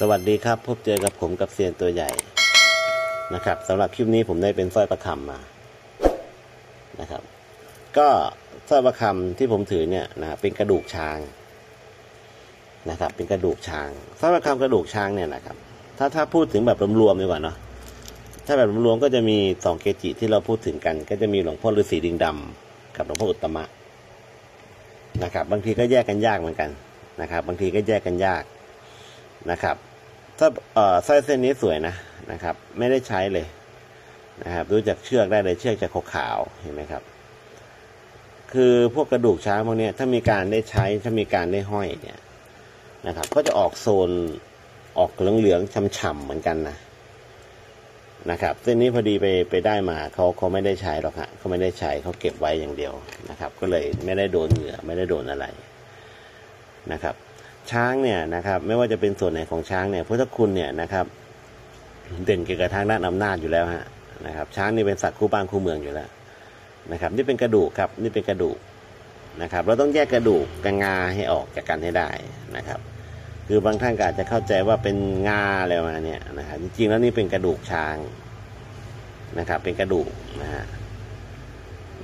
สวัสดีครับ พบเจอกับผมกับเซียนตัวใหญ่นะครับสำหรับคลิปนี้ผมได้เป็นสร้อยประคำมานะครับ ก็สร้อยประคำที่ผมถือเนี่ยนะเป็นกระดูกช้างนะครับ เป็นกระดูกช้างสร้อยประคำกระดูกช้างเนี่ยนะครับ ถ้าถ้าพูดถึงแบบรวมๆดีกว่าเนาะถ้าแบบรวมๆก็จะมีสองเกจิที่เราพูดถึงกัน ก็จะมีหลวงพ่อฤาษีดิงดำกับหลวงพ่ออุตตมะนะครับ บางทีก็แยกกันยากเหมือนกันนะครับ บางทีก็แยกกันยาก นะครับถ้าสร้อยเส้นนี้สวยนะนะครับ ไม่ได้ใช้เลยนะครับดูจากเชือกได้เลยเชือกจะขาวๆเห็นไหมครับ คือพวกกระดูกช้างพวกนี้ถ้ามีการได้ใช้ถ้ามีการได้ห้อยเนี่ยนะครับ ก็จะออกโซนออกเหลืองๆช่ำๆเหมือนกันนะนะครับเส้นนี้พอดีไปไปได้มาเขาเขาไม่ได้ใช้หรอกฮะเขาไม่ได้ใช้เขาเก็บไว้อย่างเดียวนะครับ ก็เลยไม่ได้โดนเหงื่อไม่ได้โดนอะไรนะครับ ช้างเนี่ยนะครับ ไม่ว่าจะเป็นส่วนไหนของช้างเนี่ยพุทธคุณเนี่ยนะครับ เด่นเกี่ยวกับทางด้านอำนาจอยู่แล้วฮะนะครับ ช้างนี่เป็นสัตว์คู่บ้านคู่เมืองอยู่แล้วนะครับ นี่เป็นกระดูกครับ นี่เป็นกระดูกนะครับ เราต้องแยกกระดูกกับงาให้ออกจากกันให้ได้นะครับ คือบางท่านอาจจะเข้าใจว่าเป็นงาอะไรมาเนี้ยนะครับจริงๆแล้วนี่เป็นกระดูกช้างนะครับ เป็นกระดูกนะฮะ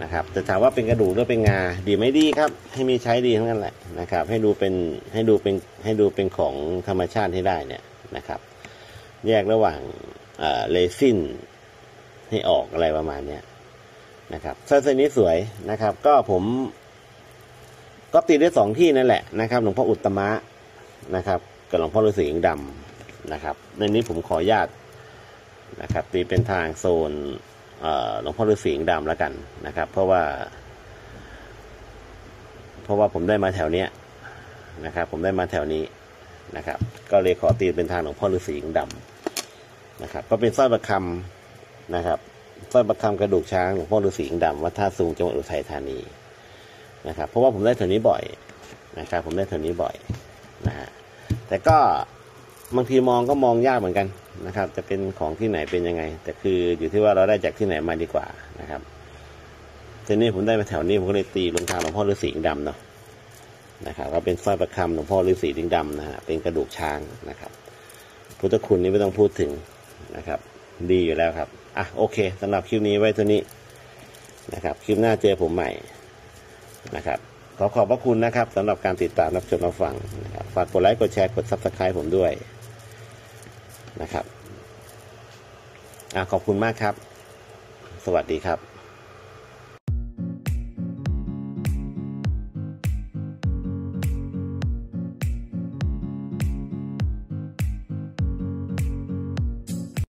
นะครับแต่ถามว่าเป็นกระดูกหรือเป็นงาดีไม่ดีครับ ให้มีใช้ดีทั้งนั้นแหละนะครับ ให้ดูเป็นให้ดูเป็นให้ดูเป็นของธรรมชาติให้ได้เนี่ยนะครับ แยกระหว่างเอ่อเลซินให้ออกอะไรประมาณเนี้ยนะครับเส้นนี้สวยนะครับ ก็ผมก็ตีได้สองที่นั่นแหละนะครับหลวงพ่ออุตมะนะครับกับหลวงพ่อฤาษีดำนะครับในนี้ผมขออนุญาตนะครับ ตีเป็นทางโซน หลวงพ่อฤาษีอิงดำแล้วกันนะครับ เพราะว่า เพราะว่าผมได้มาแถวเนี้ยนะครับ ผมได้มาแถวนี้นะครับ ก็เลยขอตีเป็นทางหลวงพ่อฤาษีอิงดำนะครับ ก็เป็นสร้อยประคำนะครับสร้อยประคำกระดูกช้างหลวงพ่อฤาษีอิงดำวัดท่าสูงจังหวัดอุทัยธานีนะครับ เพราะว่าผมได้แถวนี้บ่อยนะครับ ผมได้แถวนี้บ่อยนะฮะแต่ก็ บางทีมองก็มองยากเหมือนกันนะครับ จะเป็นของที่ไหนเป็นยังไง แต่คืออยู่ที่ว่าเราได้จากที่ไหนมาดีกว่านะครับทีนี้ผมได้มาแถวนี้ผมก็เลยตีลงทางหลวงพ่อฤาษีลิงดำเนาะนะครับก็เป็นสร้อยประคำหลวงพ่อฤาษีลิงดำนะฮะเป็นกระดูกช้างนะครับพุทธคุณนี่ไม่ต้องพูดถึงนะครับ ดีอยู่แล้วครับอะโอเคสำหรับคลิปนี้ไว้เท่านี้นะครับคลิปหน้าเจอผมใหม่นะครับขอขอบพระคุณนะครับสำหรับการติดตามรับชมรับฟังนะครับฝากกดไลค์กดแชร์กด subscribe ผมด้วย นะครับอะขอบคุณมากครับ สวัสดีครับ